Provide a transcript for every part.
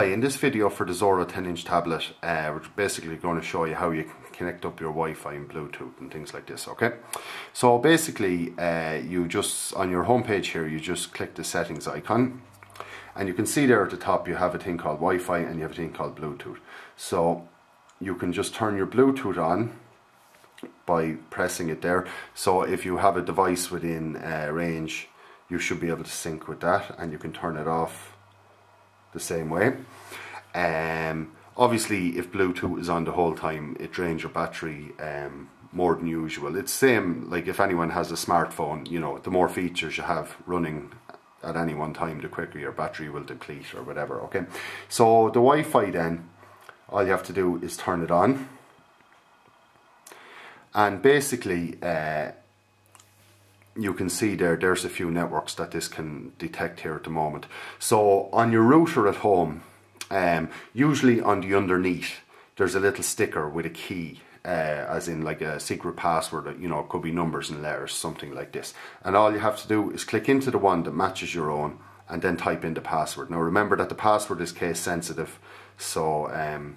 In this video for the Xoro 10 inch tablet, uh, we're basically going to show you how you can connect up your Wi-Fi and Bluetooth and things like this, okay? So basically, uh, you just, on your home page here, you just click the settings icon and you can see there at the top you have a thing called Wi-Fi and you have a thing called Bluetooth. So you can just turn your Bluetooth on by pressing it there. So if you have a device within uh, range, you should be able to sync with that and you can turn it off the same way. Um, obviously, if Bluetooth is on the whole time, it drains your battery um, more than usual. It's same like if anyone has a smartphone, you know, the more features you have running at any one time, the quicker your battery will deplete or whatever. Okay, so the Wi-Fi then, all you have to do is turn it on, and basically. Uh, you can see there, there's a few networks that this can detect here at the moment. So on your router at home, um, usually on the underneath, there's a little sticker with a key, uh, as in like a secret password, that you know, it could be numbers and letters, something like this. And all you have to do is click into the one that matches your own and then type in the password. Now remember that the password is case sensitive, so um,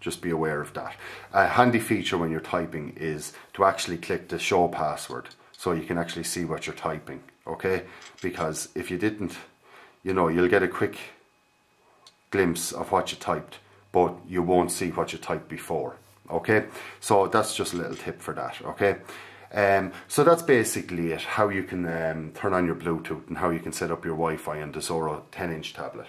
just be aware of that. A handy feature when you're typing is to actually click the show password so you can actually see what you're typing okay? Because if you didn't you know you'll get a quick glimpse of what you typed but you won't see what you typed before okay? So that's just a little tip for that okay? Um, so that's basically it how you can um, turn on your Bluetooth and how you can set up your Wi-Fi on the Xoro 10 inch tablet